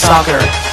Soccer.